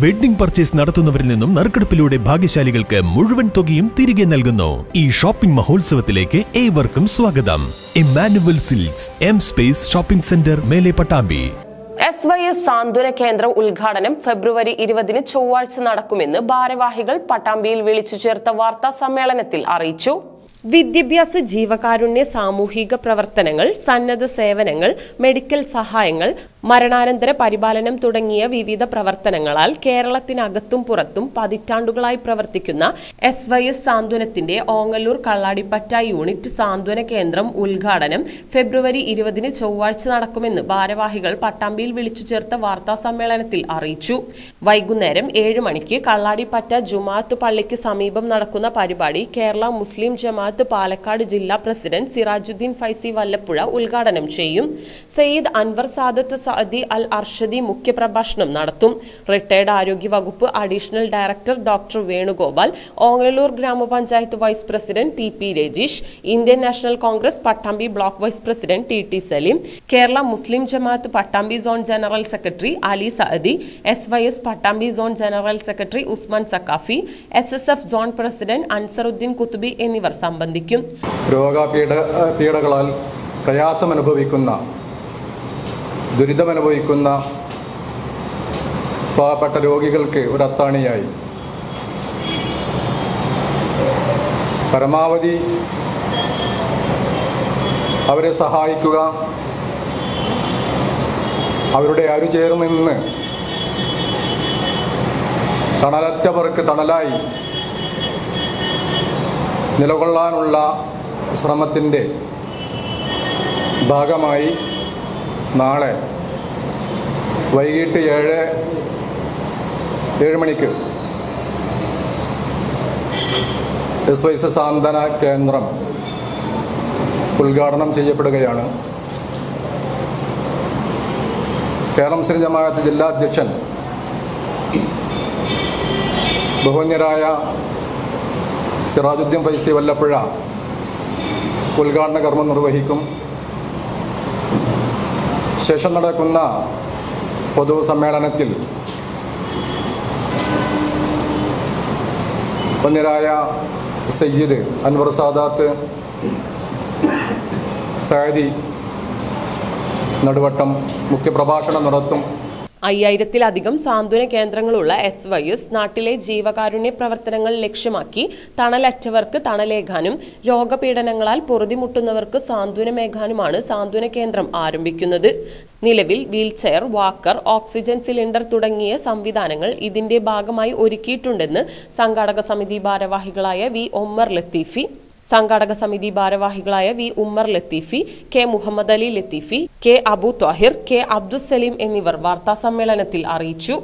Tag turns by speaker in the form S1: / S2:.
S1: Wedding purchase നടത്തുന്നവരിൽ നിന്നും നറുക്കെടുപ്പിലൂടെ ഭാഗ്യശാലികൾക്ക് മുഴുവൻ തുകയും തിരികെ നൽകുന്നു. ഈ ഷോപ്പിംഗ് മഹോത്സവത്തിലേക്ക് ഏവർക്കും സ്വാഗതം. Emmanuel silks M space shopping centre മേലെ പട്ടാമ്പി.
S2: എസ് വൈ എസ് സാന്ത്വന കേന്ദ്രം ഉദ്ഘാടനം ഫെബ്രുവരി ഇരുപതിന് ചൊവ്വാഴ്ച നടക്കുമെന്ന് ഭാരവാഹികൾ പട്ടാമ്പിയിൽ വിളിച്ചു ചേർത്ത വാർത്താ സമ്മേളനത്തിൽ അറിയിച്ചു. വിദ്യാഭ്യാസ ജീവകാരുണ്യ സാമൂഹിക പ്രവർത്തനങ്ങൾ സന്നദ്ധ സേവനങ്ങൾ മെഡിക്കൽ സഹായങ്ങൾ മരണാനന്തര പരിപാലനം തുടങ്ങിയ വിവിധ പ്രവർത്തനങ്ങളാൽ കേരളത്തിനകത്തും പുറത്തും പതിറ്റാണ്ടുകളായി പ്രവർത്തിക്കുന്ന എസ് വൈ എസ് സാന്ത്വനത്തിന്റെ ഓങ്ങല്ലൂർ കള്ളാടിപ്പറ്റ യൂണിറ്റ് സാന്ത്വന കേന്ദ്രം ഉദ്ഘാടനം ഫെബ്രുവരി ഇരുപതിന് ചൊവ്വാഴ്ച നടക്കുമെന്ന് ഭാരവാഹികൾ പട്ടാമ്പിയിൽ വിളിച്ചു ചേർത്ത വാർത്താ സമ്മേളനത്തിൽ അറിയിച്ചു. വൈകുന്നേരം ഏഴ് മണിക്ക് കള്ളാടിപ്പറ്റ ജുമാഅത്ത് പള്ളിക്ക് സമീപം നടക്കുന്ന പരിപാടി കേരള മുസ്ലിം ജമാഅത്ത് പാലക്കാട് ജില്ലാ പ്രസിഡന്റ് സിറാജുദ്ദീൻ ഫൈസി വല്ലപ്പുഴ ഉദ്ഘാടനം ചെയ്യും. സയ്യിദ് അൻവർ സാദത്ത് സഅദി അൽ അർഷദി മുഖ്യപ്രഭാഷണം നടത്തും. റിട്ടയർഡ് ആരോഗ്യ വകുപ്പ് additional director doctor Venugopal Ongallur ഗ്രാമപഞ്ചായത്ത് vice president T P Rajeesh Indian National Congress Pattambi block vice president T T Saleem Kerala Muslim Jamaat Pattambi zone general secretary Ali Saadi S Y S Pattambi zone general secretary Usman Saqafi S S F zone president Ansaruddin Kuthubi എന്നിവർ സംബന്ധിക്കും.
S3: രോഗപീഠ പ്രയാസമനുഭവിക്കുന്ന ദുരിതമനുഭവിക്കുന്ന പാവപ്പെട്ട രോഗികൾക്ക് ഒരു അത്താണിയായി. പരമാവധി അവരെ സഹായിക്കുക അവരുടെ അരുചേർന്നിന്ന് തണലറ്റവർക്ക് തണലായി നിലകൊള്ളാനുള്ള ശ്രമത്തിന്റെ ഭാഗമായി നാളെ വൈകിട്ട് ഏഴ് ഏഴ് മണിക്ക് എസ് വൈസ് സാന്ത്വന കേന്ദ്രം ഉദ്ഘാടനം ചെയ്യപ്പെടുകയാണ്. കേരളം ശ്രീ ജമാഅത്ത് ജില്ലാ അധ്യക്ഷൻ ബഹുന്യരായ സിറാജുദ്ദീൻ ഫൈസി വല്ലപ്പുഴ ഉദ്ഘാടന കർമ്മം നിർവഹിക്കും. ശേഷം നടക്കുന്ന പൊതുസമ്മേളനത്തിൽ വന്യരായ സയ്യിദ് അൻവർ സാദാത്ത് സാദി നടുവട്ടം മുഖ്യപ്രഭാഷണം നടത്തും.
S2: അയ്യായിരത്തിലധികം സാന്ത്വന കേന്ദ്രങ്ങളുള്ള എസ് വൈ എസ് നാട്ടിലെ ജീവകാരുണ്യ പ്രവർത്തനങ്ങൾ ലക്ഷ്യമാക്കി തണലറ്റവർക്ക് തണലേകാനും രോഗപീഡനങ്ങളാൽ പൊറുതിമുട്ടുന്നവർക്ക് സാന്ത്വനമേകാനുമാണ് സാന്ത്വന കേന്ദ്രം ആരംഭിക്കുന്നത്. നിലവിൽ വീൽചെയർ വാക്കർ ഓക്സിജൻ സിലിണ്ടർ തുടങ്ങിയ സംവിധാനങ്ങൾ ഇതിന്റെ ഭാഗമായി ഒരുക്കിയിട്ടുണ്ടെന്ന് സംഘാടക സമിതി ഭാരവാഹികളായ വി ഒമർ ലത്തീഫി സംഘാടക സമിതി ഭാരവാഹികളായ V Ummer Lathifi K Muhammad Ali Lathifi K Abu Thahir K Abdussalim എന്നിവർ വാർത്താസമ്മേളനത്തിൽ അറിയിച്ചു.